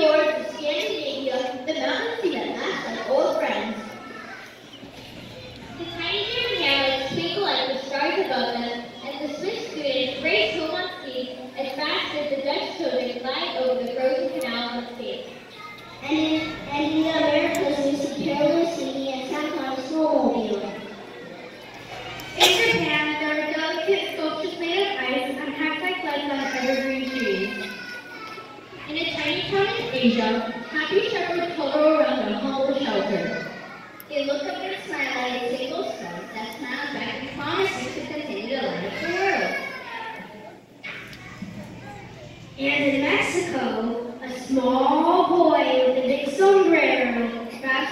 towards the standing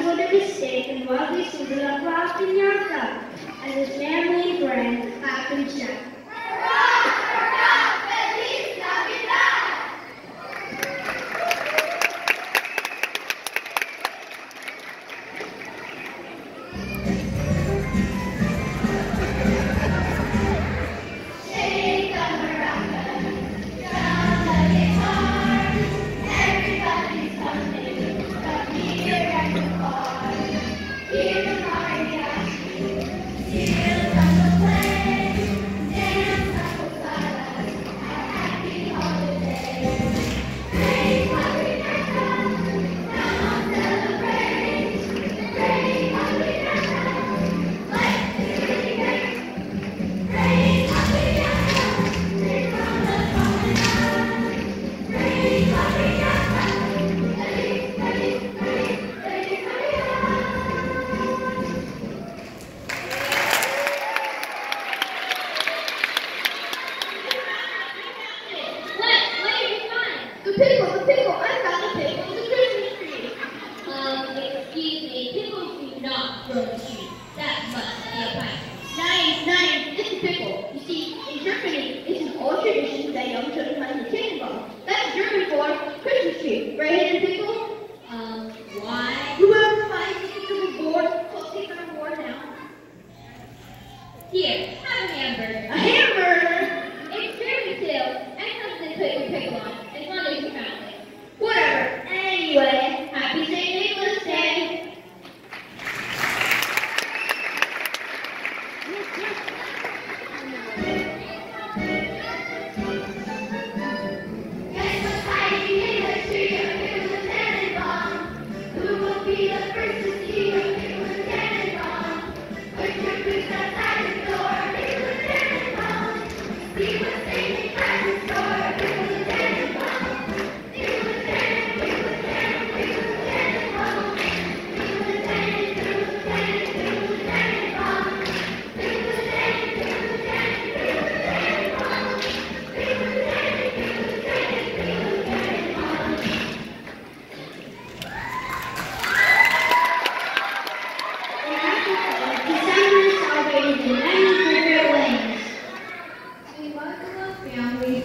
for a mistake and what we should across your and his family brand, Apple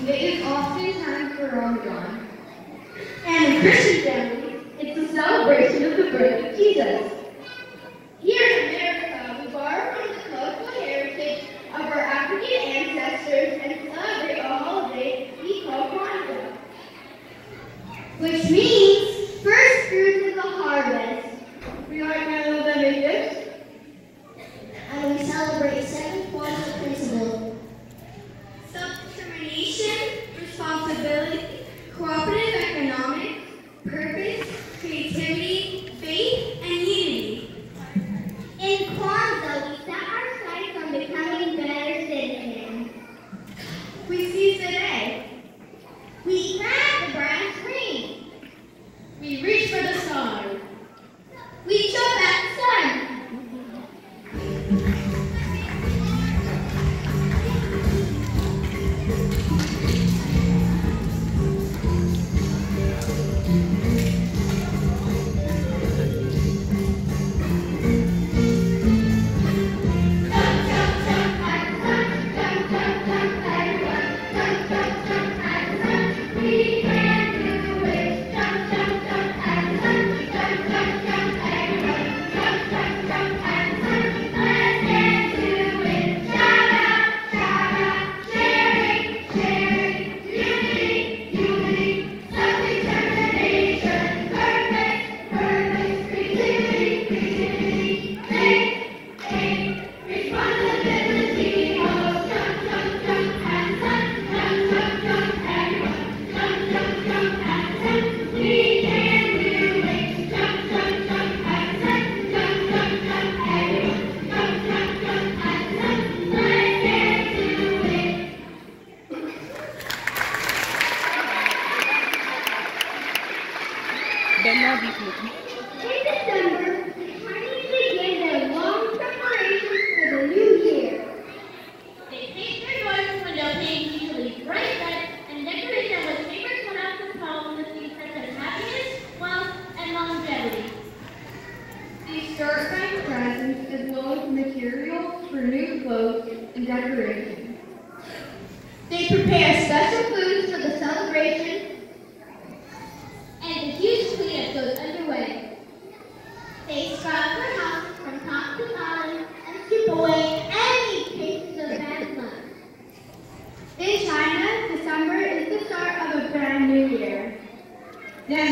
Today is often time for Ramadan. And in Christian families, it's a celebration of the birth of Jesus. Here in America, we borrow from the colorful heritage of our African ancestors and celebrate a holiday we call Kwanzaa, which means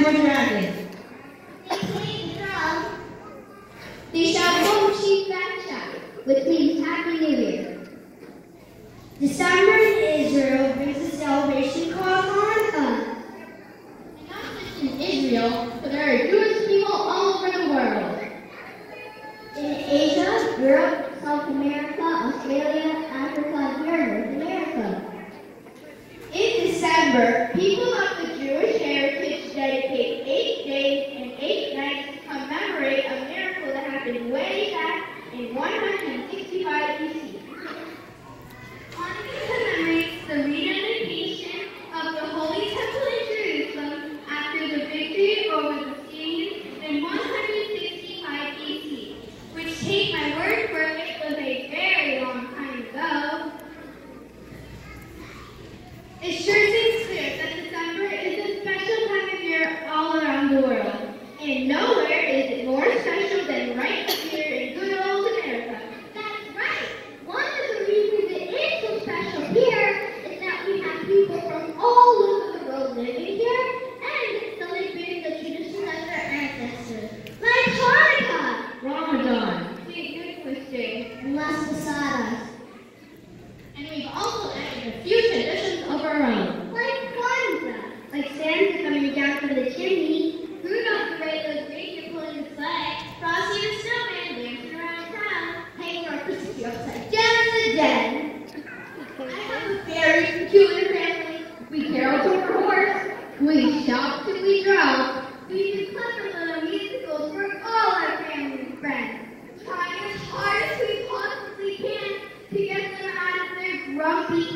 Daniel Dragon. From Happy New Year. December in Israel brings a celebration called Hanukkah. And not just in Israel, but there are Jewish people all over the world. In Asia, Europe, South America, Australia, grumpy